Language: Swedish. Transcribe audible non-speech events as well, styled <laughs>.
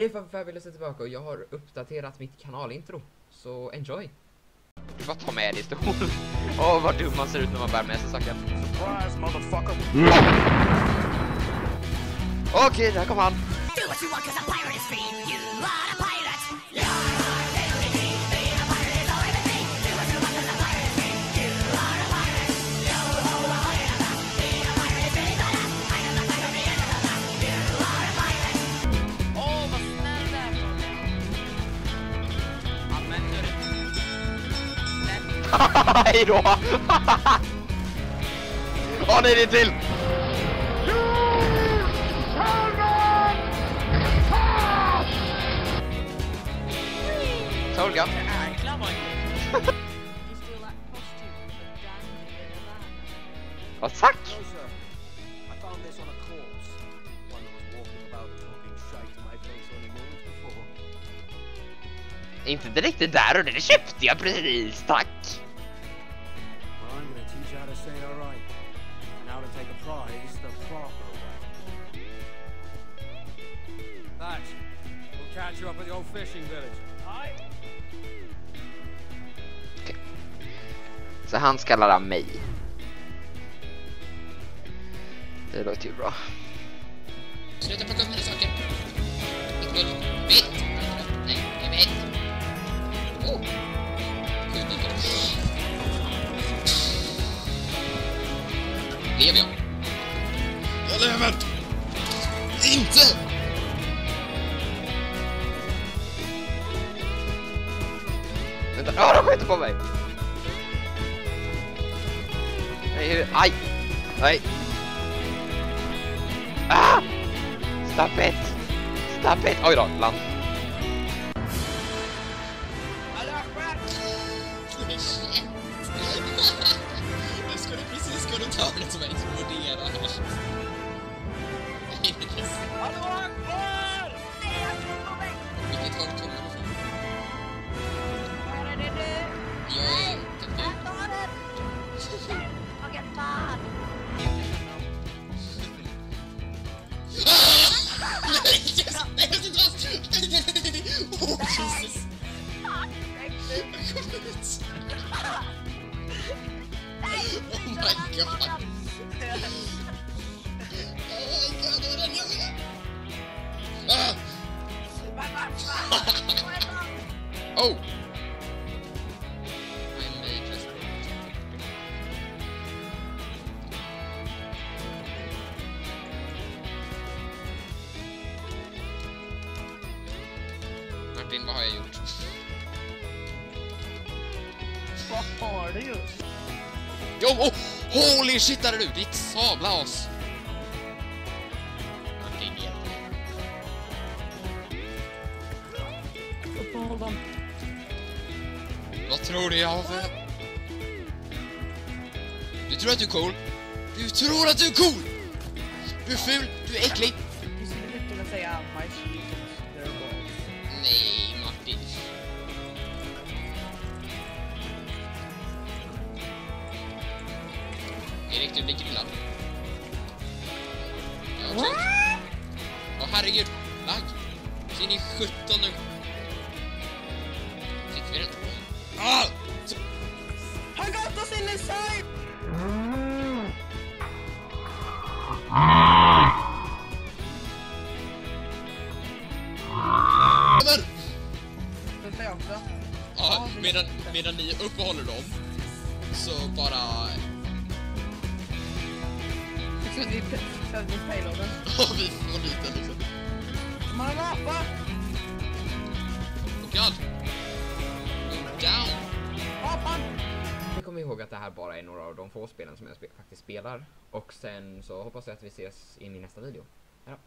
Hej Fabulous är tillbaka och jag har uppdaterat mitt kanalintro. Så enjoy! Du får ta med dig stol. <laughs> Åh, vad dum man ser ut när man bär med sig saker. Surprise, motherfucker. Okej, där kom han. Do what you want cause a pirate is free. You <laughs> Hej då! Åh nej, det är till! Tolga. Jäklar <laughs> vad Ja, tack! Inte direkt det där och det köpte jag precis, tack! To say alright. And how to take a prize the proper way. That. We'll catch you up at the old fishing village. Aye. Så han ska lära mig. Det låter ju bra. Sluta plocka upp mina saker. Mitt guld. Vitt! Nej, det är vitt. Jag lever! Inte! Vänta, åh de skjuter på mig! Nej, aj! Nej! Ah! Stop it! Stop it! Oj då, land. Jag skulle precis kunna ta det som en Jesus! Jag kommer ut! Oh my god! Oh my god, det var den jag ville! Ah! Oh! Martin, vad har jag gjort? Vad har du gjort? Jo, oh, holy shit där är du! Ditt sabla as! Martin, hjälp. Uppehåll dem. Vad tror du jag har för... Du tror att du är cool? Du tror att du är cool! Du är ful, du är äcklig! Erik, du blir grillad. Jag också. Åh herregud, lagg. Så in i 17 nu. Fick vi den? Ah! I got us in the side! Kommer! Säger jag också. Ja, medan, medan ni uppehåller dem så bara... Vi payloaden. <laughs> Ja, vi liksom. De har en apa! Oh god! Go down! Apan! Ni kommer ihåg att det här bara är några av de få spelen som jag spe faktiskt spelar. Och sen så hoppas jag att vi ses i min nästa video. Hejdå!